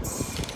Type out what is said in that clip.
Thanks.